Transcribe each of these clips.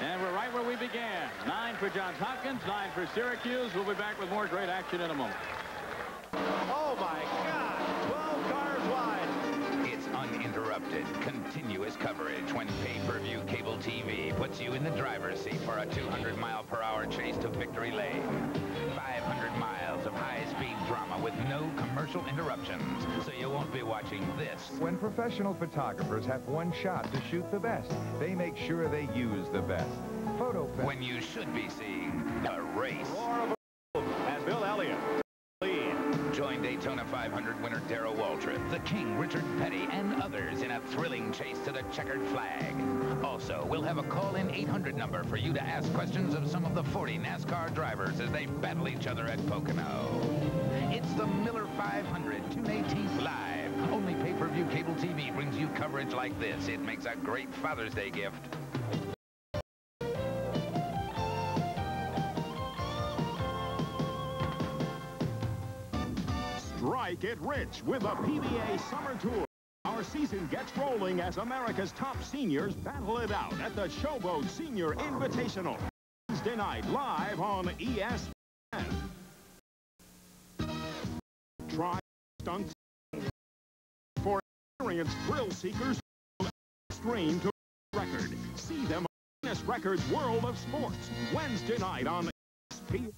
And we're right where we began. Nine for Johns Hopkins, nine for Syracuse. We'll be back with more great action in a moment. Oh, my God. 12 cars wide. It's uninterrupted, continuous coverage when pay-per-view cable TV puts you in the driver's seat for a 200-mile-per-hour chase to victory lane. Drama with no commercial interruptions, so you won't be watching this. When professional photographers have one shot to shoot the best, they make sure they use the best. Photo When you should be seeing the race. And Bill Elliott. Lead. Join Daytona 500 winner Darrell Waltrip, the King Richard Petty, and others in a thrilling chase to the checkered flag. Also, we'll have a call-in 800 number for you to ask questions of some of the 40 NASCAR drivers as they battle each other at Pocono. It's the Miller 500, June 18th live. Only pay-per-view cable TV brings you coverage like this. It makes a great Father's Day gift. Strike it rich with the PBA Summer Tour. Our season gets rolling as America's top seniors battle it out at the Showboat Senior Invitational. Wednesday night live on ESPN. Stunts for experienced thrill seekers. Stream to record. See them on Guinness Records World of Sports. Wednesday night on ESPN.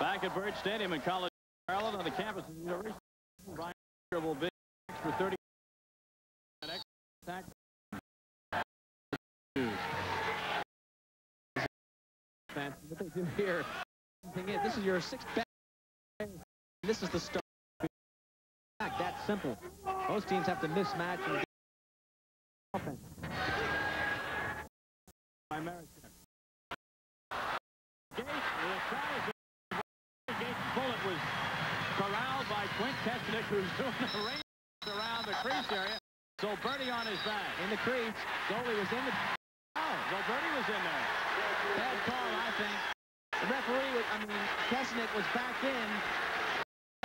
Back at Byrd Stadium in College, Maryland, on the campus of the University. Ryan will big for 30 attack. What they do here, this is your sixth. This is the start. That simple. Most teams have to mismatch and get offense. By American. Gait, the shot is. Gait's bullet was corralled by Quint Kessenich, who's doing the ring around the crease area. On his back. In the crease, goalie was in the... Oh, well, Bertie was in there. Bad call, I think. The referee, was, I mean, Kessenich was back in.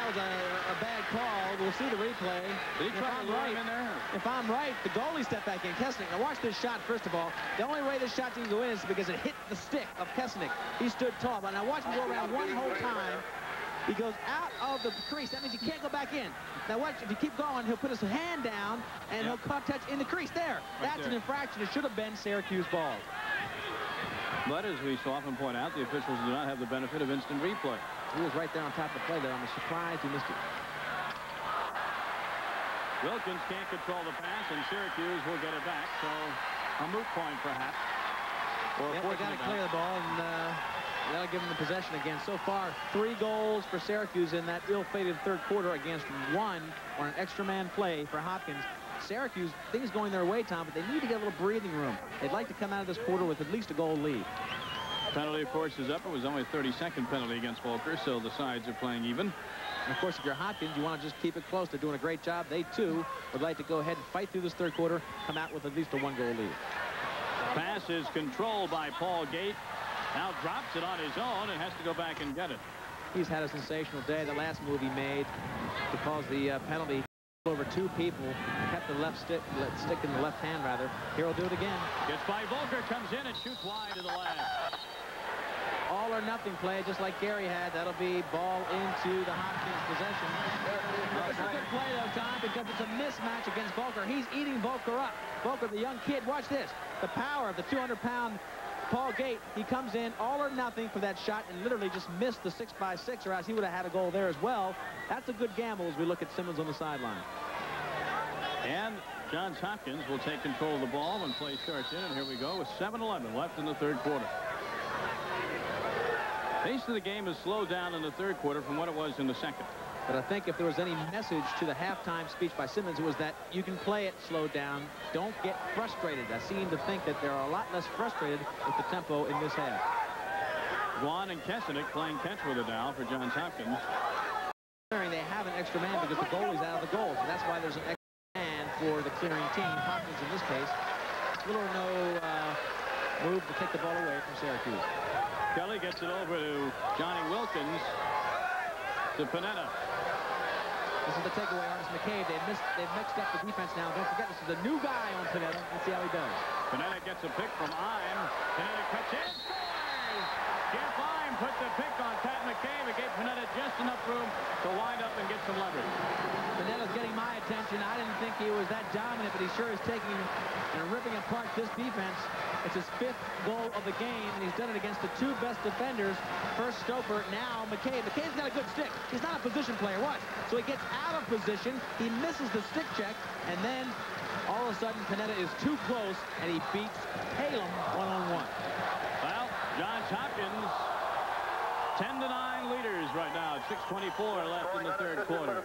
Was a, a bad call. We'll see the replay. If I'm to right, in there? If I'm right, the goalie stepped back in. Kessenich. Now watch this shot, first of all. The only way this shot didn't go in is because it hit the stick of Kessenich. He stood tall. But now watch him go around one whole time. He goes out of the crease. That means he can't go back in. Now watch, if you keep going, he'll put his hand down, and Yeah. he'll cut touch in the crease. There. That's an infraction. It should have been Syracuse ball. But as we so often point out, the officials do not have the benefit of instant replay. He was right there on top of the play there. I'm surprised he missed it. Wilkins can't control the pass, and Syracuse will get it back. So a moot point, perhaps. Or Yep, they got to clear the ball, and uh, that'll give them the possession again. So far, three goals for Syracuse in that ill-fated third quarter against one on an extra man play for Hopkins. Syracuse, things going their way, Tom, but they need to get a little breathing room. They'd like to come out of this quarter with at least a goal lead. Penalty, of course, is up. It was only a 30-second penalty against Voelker, so the sides are playing even. And of course, if you're Hopkins, you want to just keep it close. They're doing a great job. They, too, would like to go ahead and fight through this third quarter, come out with at least a one-goal lead. Pass is controlled by Paul Gait. Now drops it on his own and has to go back and get it. He's had a sensational day. The last move he made to cause the uh, penalty over two people, kept the left stick, left stick in the left hand, rather. Here he'll do it again. Gets by Voelker, comes in and shoots wide to the left. All or nothing play, just like Gary had. That'll be ball into the Hopkins possession. Uh, it's a good play, though, Tom, because it's a mismatch against Voelker. He's eating Voelker up. Voelker, the young kid, watch this. The power of the 200-pound Paul Gait. He comes in all or nothing for that shot and literally just missed the 6x6, or else he would have had a goal there as well. That's a good gamble as we look at Simmons on the sideline. And Johns Hopkins will take control of the ball and play starts in. And here we go with 7-11 left in the third quarter. Pace of the game has slowed down in the third quarter from what it was in the second. But I think if there was any message to the halftime speech by Simmons, it was that you can play it slowed down. Don't get frustrated. I seem to think that they're a lot less frustrated with the tempo in this half. Guan and Kessenich playing catch with it now for Johns Hopkins. They have an extra man because the goalie's out of the goal. So that's why there's an extra man for the clearing team. Hopkins in this case. Little or no uh, move to take the ball away from Syracuse. Kelly gets it over to Johnny Wilkins to Panetta. This is the takeaway, Ernest McCabe. They've, missed, they've mixed up the defense now. Don't forget, this is a new guy on Panetta. Let's see how he does. Panetta gets a pick from Ime. Panetta cuts in, scores! Jeff Ime put the pick on Pat McCabe. It gave Panetta just enough room to wind up and get some leverage. Panetta's getting my attention. I didn't think he was that dominant, but he sure is taking and ripping apart this defense. It's his fifth goal of the game, and he's done it against the two best defenders. First Stoper, now McCabe. McCabe's got a good stick. He's not a position player. Watch. So he gets out of position. He misses the stick check, and then all of a sudden Panetta is too close, and he beats Halem one-on-one. Well, Johns Hopkins 10 to 9 leaders right now. 6.24 left in the third quarter.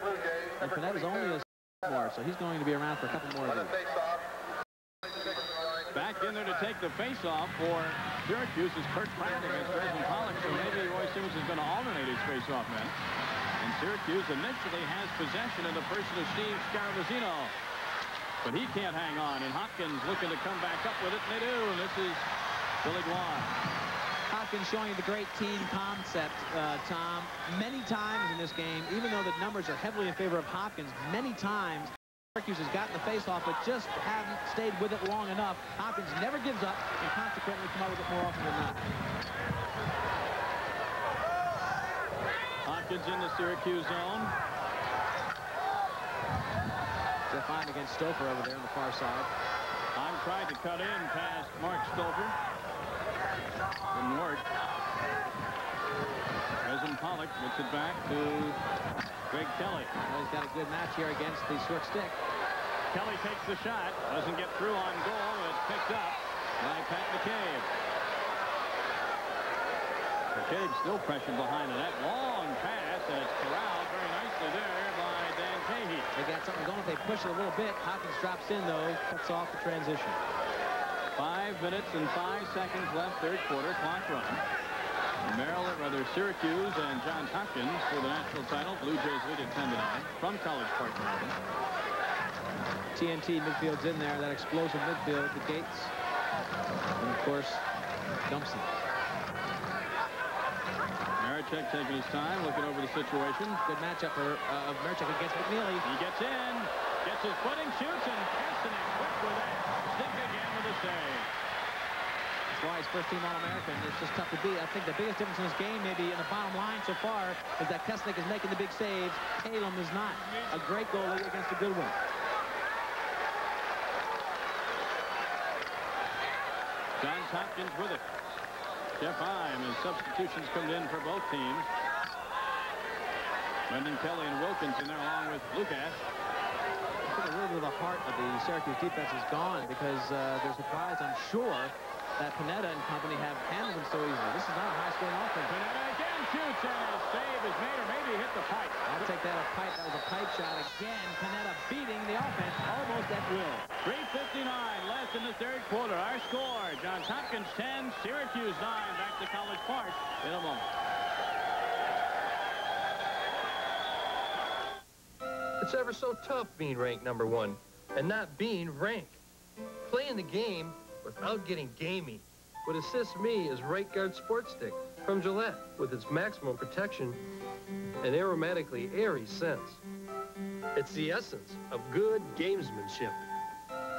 And Panetta's only a more, so he's going to be around for a couple more of these. Back in there to take the face-off for Syracuse is Kurt Pratt against Grayson Pollock, so maybe Roy Simmons is going to alternate his face-off men. And Syracuse initially has possession in the person of Steve Scaramuzzino. But he can't hang on, and Hopkins looking to come back up with it, and they do. And this is Billy Guan. Hopkins showing you the great team concept, uh, Tom. Many times in this game, even though the numbers are heavily in favor of Hopkins, many times Syracuse has gotten the faceoff, but just haven't stayed with it long enough. Hopkins never gives up, and consequently come out with it more often than not. Hopkins in the Syracuse zone. They're fine against Stoper over there on the far side. I'm trying to cut in past Mark Stover. Didn't work. Grayson Pollock gets it back to Greg Kelly. Well, he's got a good match here against the short stick. Kelly takes the shot. Doesn't get through on goal. It's picked up by Pat McCabe. McCabe still pressured behind the net. Long pass, and it's corralled very nicely there by Dan Cahey. They got something going. If they push it a little bit, Hopkins drops in, though, cuts off the transition. Five minutes and five seconds left, third quarter, clock run. Maryland, rather Syracuse and Johns Hopkins for the national title. Blue Jays lead at 10 to 9 from College Park, Maryland. TNT midfield's in there, that explosive midfield, the Gaits, and of course, Dumpson. Marechek taking his time, looking over the situation. Good matchup for uh, Marechek against McNeely. He gets in, gets his footing, shoots, and Kessenich quick with it. Stick again with a That's why he's first team All-American. It's just tough to beat. I think the biggest difference in this game, maybe in the bottom line so far, is that Kessenich is making the big saves. Halem is not. A great goalie against a good one. Johns Hopkins with it. Jeff Ime and substitutions come in for both teams. Brendan Kelly and Wilkins in there along with Lucas. A little bit of the heart of the Syracuse defense is gone because uh, they're surprised, I'm sure, that Panetta and company have handled them so easily. This is not a high-scoring offense. Panetta again shoots and his save is made or maybe hit the pipe. I'll take that a pipe. That was a pipe shot again. Panetta beating the offense almost at will. 3.59 left in the third quarter. Our score, Johns Hopkins 10, Syracuse 9. Back to College Park in a moment. It's ever so tough being ranked number one and not being ranked. Playing the game without getting gamey. What assists me is Right Guard Sport Stick from Gillette with its maximum protection and aromatically airy scents. It's the essence of good gamesmanship.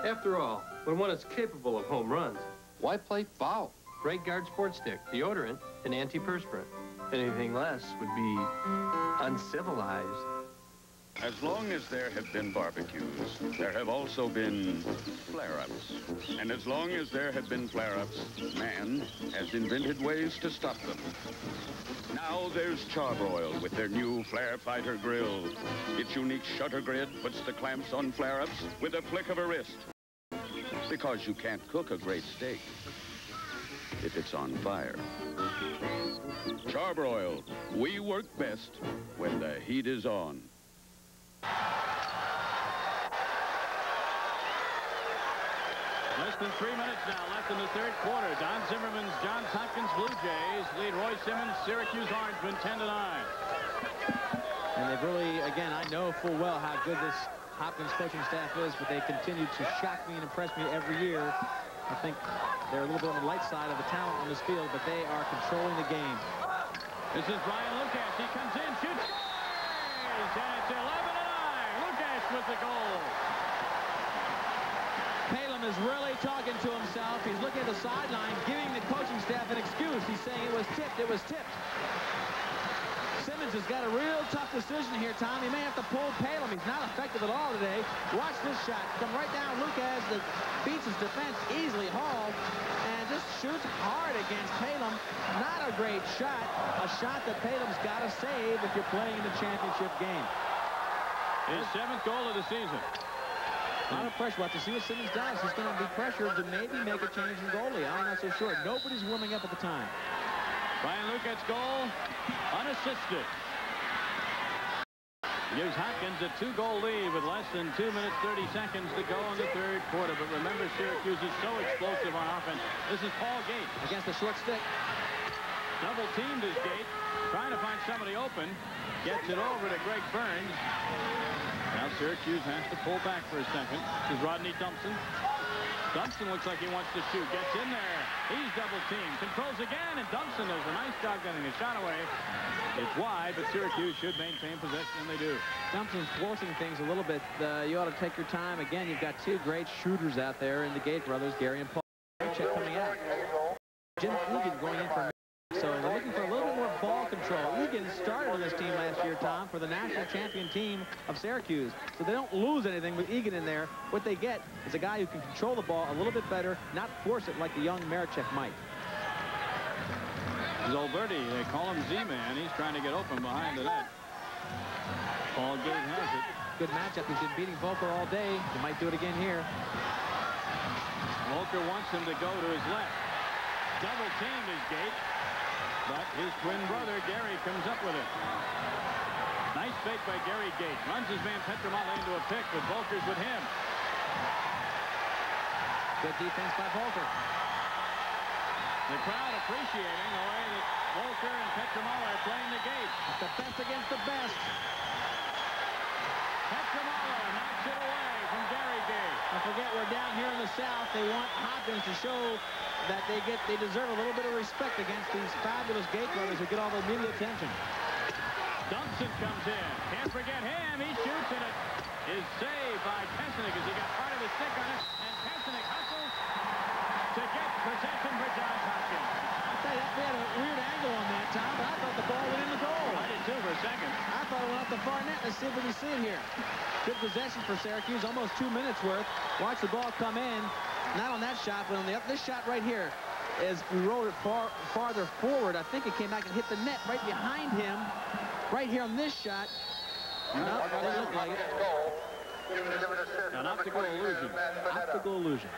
After all, when one is capable of home runs, why play foul? Right Guard Sport Stick, deodorant, and antiperspirant. Anything less would be uncivilized. As long as there have been barbecues, there have also been flare-ups. And as long as there have been flare-ups, man has invented ways to stop them. Now there's Charbroil with their new Flare Fighter grill. Its unique shutter grid puts the clamps on flare-ups with a flick of a wrist. Because you can't cook a great steak if it's on fire. Charbroil, we work best when the heat is on. Less than three minutes now left in the third quarter. Don Zimmerman's Johns Hopkins Blue Jays lead Roy Simmons, Syracuse Orangemen 10 to 9. And they've really, again, I know full well how good this Hopkins coaching staff is, but they continue to shock me and impress me every year. I think they're a little bit on the light side of the talent on this field, but they are controlling the game. This is Brian Lucas. He comes in, shoots, scores, and it's 11 to 9. The goal. Palem is really talking to himself. He's looking at the sideline, giving the coaching staff an excuse. He's saying it was tipped, it was tipped. Simmons has got a real tough decision here, Tom. He may have to pull Palem. He's not effective at all today. Watch this shot. Come right down. Lucas that beats his defense easily. Hall and just shoots hard against Palem. Not a great shot. A shot that Palem's got to save if you're playing in the championship game. His seventh goal of the season. A lot of pressure. We'll have to see what Simmons does. He's going to be pressured to maybe make a change in goalie. I'm not so sure. Nobody's warming up at the time. Brian Lucas goal, unassisted. Gives Hopkins a two-goal lead with less than 2 minutes 30 seconds to go in the third quarter. But remember, Syracuse is so explosive on offense. This is Paul Gait. Against the short stick. Double teamed his Gait, trying to find somebody open. Gets it over to Greg Burns. Now Syracuse has to pull back for a second. This is Rodney Thompson. Dunston looks like he wants to shoot. Gets in there. He's double teamed. Controls again, and Dunston does a nice job getting the shot away. It's wide, but Syracuse should maintain possession, and they do. Dunston's forcing things a little bit. Uh, you ought to take your time. Again, you've got two great shooters out there in the Gait brothers, Gary and Paul. Check coming out. Jim Egan going in for so they're looking for a little bit more ball control. Egan started on this team last year, Tom, for the national champion team of Syracuse. So they don't lose anything with Egan in there. What they get is a guy who can control the ball a little bit better, not force it like the young Marechek might. Zolberti, they call him Z-Man. He's trying to get open behind the net. Paul Gait has it. Good matchup. He's been beating Voelker all day. He might do it again here. Voelker wants him to go to his left. Double teamed is Gait. But his twin brother, Gary, comes up with it. Nice fake by Gary Gait. Runs his man Pietramala into a pick, but Voelker's with him. Good defense by Voelker. The crowd appreciating the way that Voelker and Pietramala are playing the Gait. The best against the best. Pietramala knocks it away from Gary Gait. Don't forget, we're down here in the South. They want Hopkins to show that they get they deserve a little bit of respect against these fabulous Gait brothers who get all the media attention. Dunston comes in. Can't forget him. He shoots and it is saved by Kessenich as he got part of the stick on it. And Kessenich hustles to get possession for Johns Hopkins. I tell you, we had a weird angle on that, Tom, but I thought the ball went in the goal. I did too for a second. I thought it went up the far net. Let's see if we can see it here. Good possession for Syracuse, almost two minutes worth. Watch the ball come in. Not on that shot, but on the this shot right here. As we rolled it far farther forward, I think it came back and hit the net right behind him. Right here on this shot. No, doesn't look like it. An optical illusion. Optical illusion.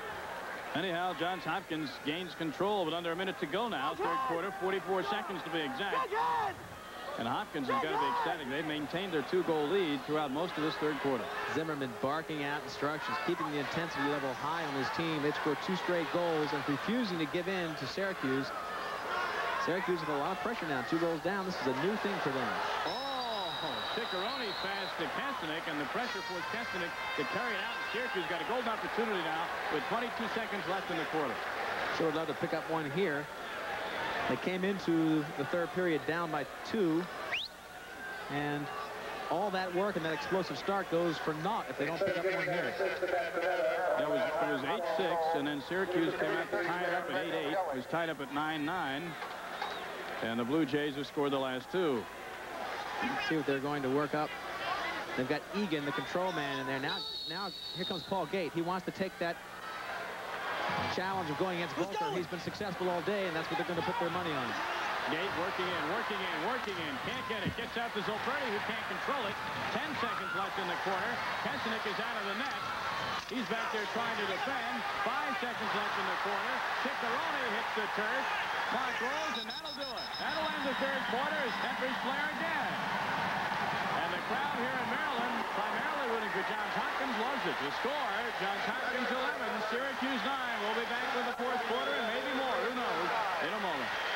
Anyhow, Johns Hopkins gains control with under a minute to go now. Third quarter, 44 seconds to be exact. And Hopkins has got to be ecstatic. They've maintained their two-goal lead throughout most of this third quarter. Zimmerman barking out instructions, keeping the intensity level high on his team. They've scored two straight goals and refusing to give in to Syracuse. Syracuse with a lot of pressure now. Two goals down. This is a new thing for them. Oh, Ciccarone fast to Kessenich, and the pressure forced Kessenich to carry it out. Syracuse got a golden opportunity now with 22 seconds left in the quarter. Sure would love to pick up one here. They came into the third period down by two. And all that work and that explosive start goes for naught if they don't pick up one here. It was, it was 8-6, and then Syracuse came out to tie it up at 8-8. It was tied up at 9-9. And the Blue Jays have scored the last two. Let's see what they're going to work up. They've got Egan, the control man, in there. Now, now here comes Paul Gait. He wants to take that challenge of going against Voelker. He's been successful all day, and that's what they're going to put their money on. Gait working in, working in, working in. Can't get it. Gets out to Zolberti, who can't control it. Ten seconds left in the quarter. Kessenich is out of the net. He's back there trying to defend. Five seconds left in the quarter. Ciccarone hits the turf. Rolls, and that'll do it. That'll end the third quarter as Temper's flare again. And the crowd here in Maryland, primarily rooting for Johns Hopkins, loves it. The score, Johns Hopkins 11, Syracuse 9. We'll be back with the fourth quarter and maybe more. Who knows? In a moment.